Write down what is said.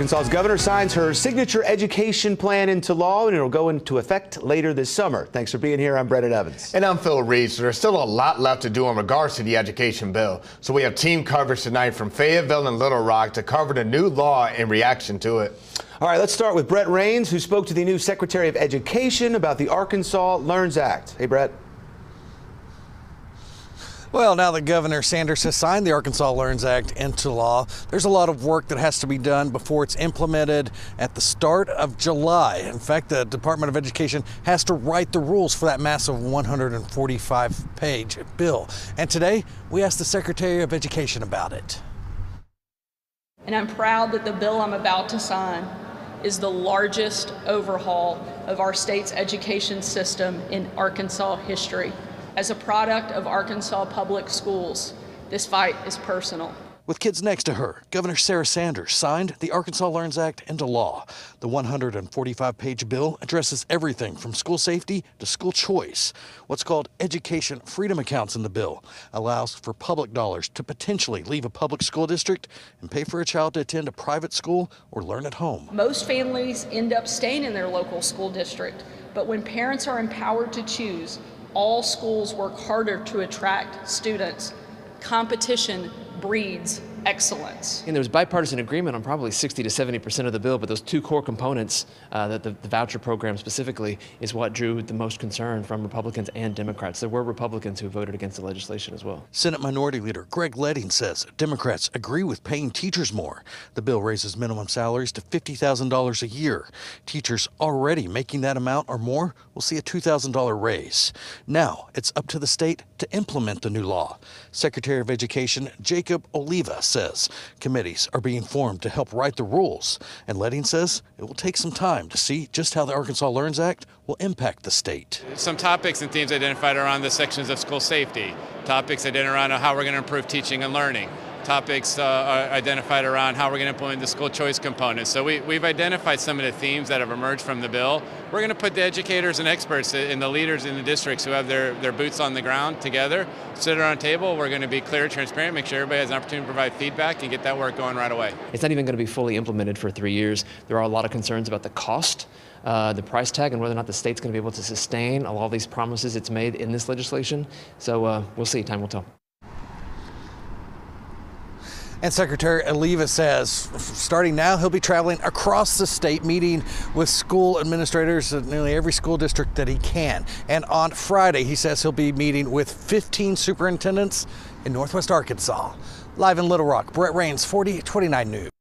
Arkansas's governor signs her signature education plan into law, and it'll go into effect later this summer. Thanks for being here. I'm Brendan Evans. And I'm Phil Reed. So there's still a lot left to do in regards to the education bill. So we have team coverage tonight from Fayetteville and Little Rock to cover the new law in reaction to it. All right, let's start with Brett Rains, who spoke to the new Secretary of Education about the Arkansas Learns Act. Hey, Brett. Well, now that Governor Sanders has signed the Arkansas Learns Act into law, there's a lot of work that has to be done before it's implemented at the start of July. In fact, the Department of Education has to write the rules for that massive 145 page bill. And today, we asked the Secretary of Education about it. And I'm proud that the bill I'm about to sign is the largest overhaul of our state's education system in Arkansas history. As a product of Arkansas Public Schools, this fight is personal. With kids next to her, Governor Sarah Sanders signed the Arkansas Learns Act into law. The 145 page bill addresses everything from school safety to school choice. What's called education freedom accounts in the bill allows for public dollars to potentially leave a public school district and pay for a child to attend a private school or learn at home. Most families end up staying in their local school district, but when parents are empowered to choose, all schools work harder to attract students. Competition breeds excellence. And there was bipartisan agreement on probably 60 to 70 percent of the bill, but those two core components, uh, that the, the, voucher program specifically, is what drew the most concern from Republicans and Democrats. There were Republicans who voted against the legislation as well. Senate Minority Leader Greg Leding says Democrats agree with paying teachers more. The bill raises minimum salaries to $50,000 a year. Teachers already making that amount or more will see a $2,000 raise. Now it's up to the state to implement the new law. Secretary of Education Jacob Oliva says committees are being formed to help write the rules, and Leding says it will take some time to see just how the Arkansas Learns Act will impact the state. Some topics and themes identified around the sections of school safety, topics identified around how we're going to improve teaching and learning, topics uh, identified around how we're going to implement the school choice component. So we, we've identified some of the themes that have emerged from the bill. We're going to put the educators and experts and the leaders in the districts who have their, their boots on the ground together, sit around a table. We're going to be clear, transparent, make sure everybody has an opportunity to provide feedback and get that work going right away. It's not even going to be fully implemented for three years. There are a lot of concerns about the cost. Uh, the price tag and whether or not the state's going to be able to sustain all these promises it's made in this legislation. So uh, we'll see. Time will tell. And Secretary Oliva says starting now, he'll be traveling across the state, meeting with school administrators at nearly every school district that he can. And on Friday, he says he'll be meeting with 15 superintendents in Northwest Arkansas. Live in Little Rock, Brett Rains, 4029 News.